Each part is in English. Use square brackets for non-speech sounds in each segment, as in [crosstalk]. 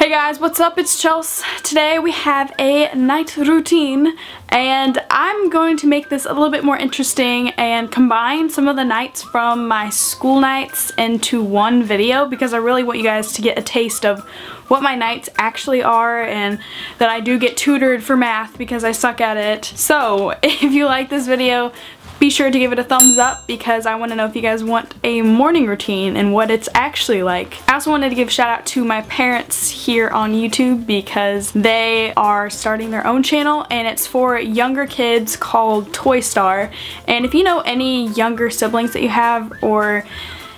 Hey guys, what's up? It's Chels. Today we have a night routine and I'm going to make this a little bit more interesting and combine some of the nights from my school nights into one video because I really want you guys to get a taste of what my nights actually are and that I do get tutored for math because I suck at it. So [laughs] if you like this video, be sure to give it a thumbs up because I want to know if you guys want a morning routine and what it's actually like. I also wanted to give a shout out to my parents here on YouTube because they are starting their own channel and it's for younger kids called Toy Star. And if you know any younger siblings that you have or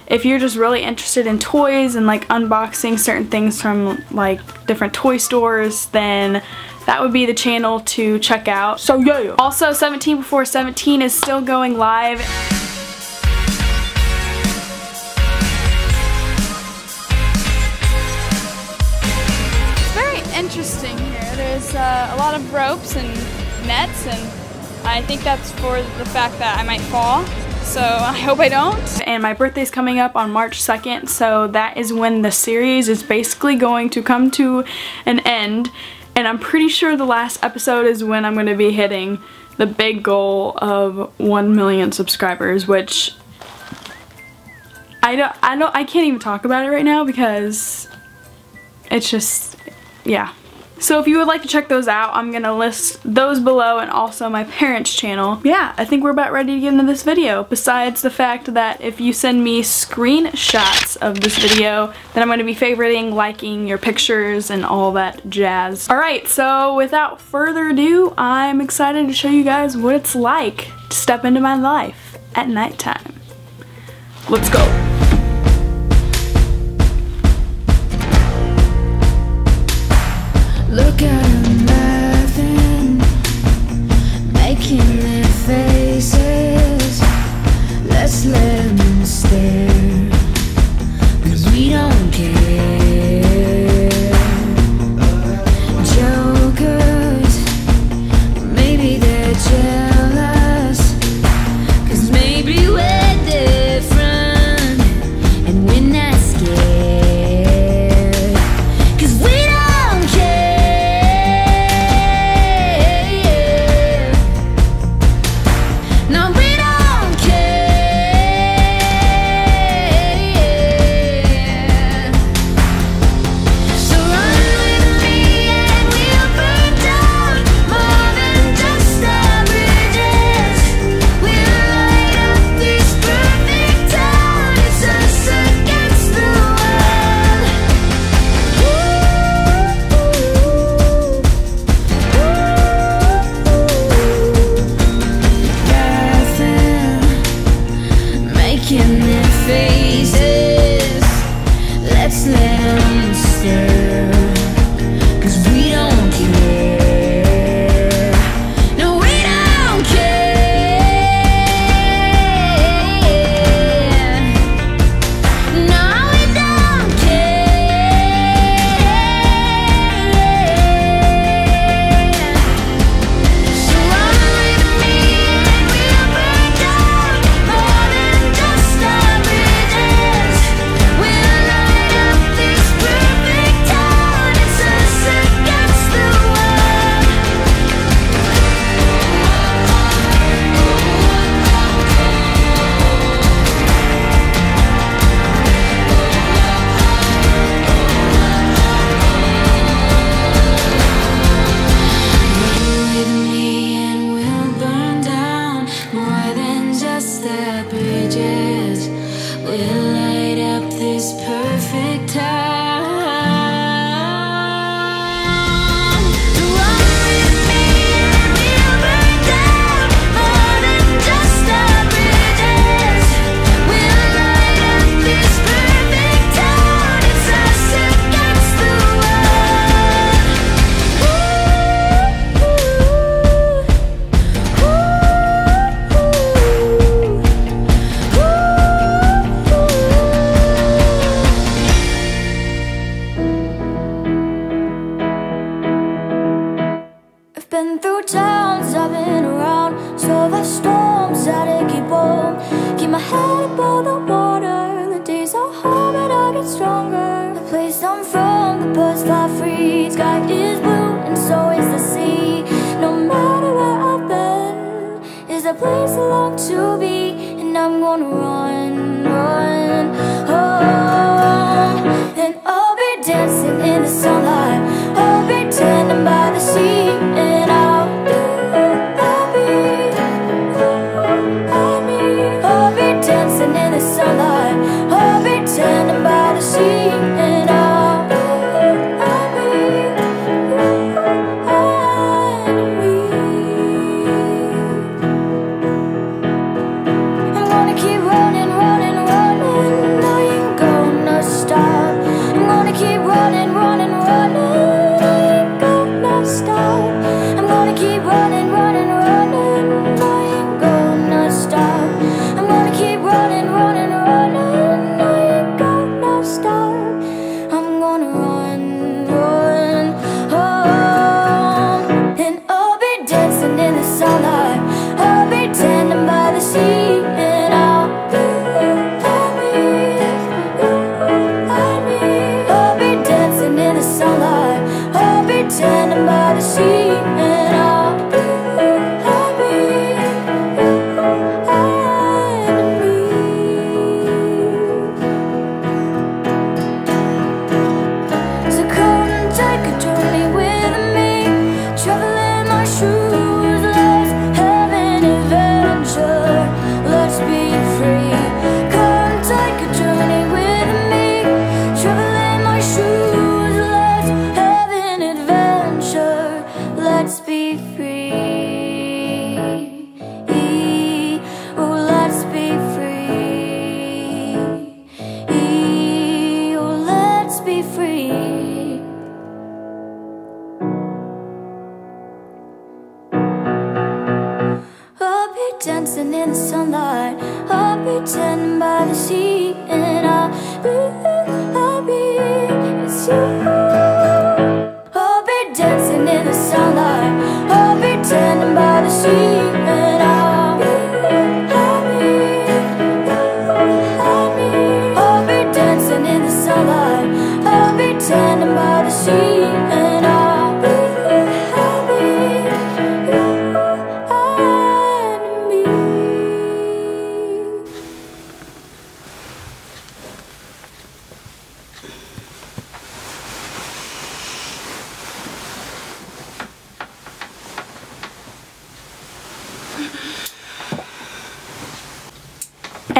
if you're just really interested in toys and like unboxing certain things from like different toy stores then that would be the channel to check out. So yeah. Also 17 before 17 is still going live. very interesting here. There's uh, a lot of ropes and nets and I think that's for the fact that I might fall. So I hope I don't. And my birthday's coming up on March 2nd, so that is when the series is basically going to come to an end and I'm pretty sure the last episode is when I'm going to be hitting the big goal of 1 million subscribers, which I don't, I don't, I can't even talk about it right now because it's just, yeah. So if you would like to check those out, I'm going to list those below and also my parents' channel. Yeah, I think we're about ready to get into this video. Besides the fact that if you send me screenshots of this video, then I'm going to be favoriting, liking your pictures and all that jazz. Alright, so without further ado, I'm excited to show you guys what it's like to step into my life at nighttime. Let's go. that bridges will light up this. Sunlight. I'll be tending by the sea, and I'll be, I'll be, it's you. I'll be dancing in the sunlight. I'll be tending by the sea,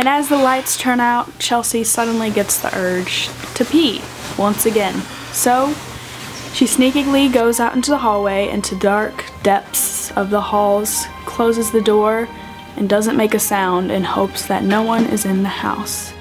And as the lights turn out, Chelsea suddenly gets the urge to pee once again. So she sneakily goes out into the hallway, into dark depths of the halls, closes the door, and doesn't make a sound in hopes that no one is in the house.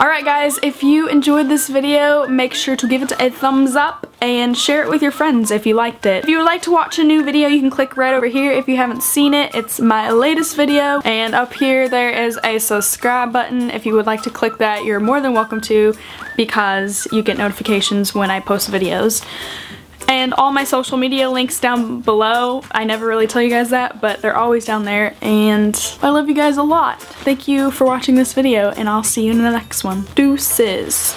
Alright guys, if you enjoyed this video, make sure to give it a thumbs up and share it with your friends if you liked it. If you would like to watch a new video, you can click right over here if you haven't seen it. It's my latest video, and up here there is a subscribe button. If you would like to click that, you're more than welcome to because you get notifications when I post videos. And all my social media links down below. I never really tell you guys that, but they're always down there. And I love you guys a lot. Thank you for watching this video, and I'll see you in the next one. Deuces.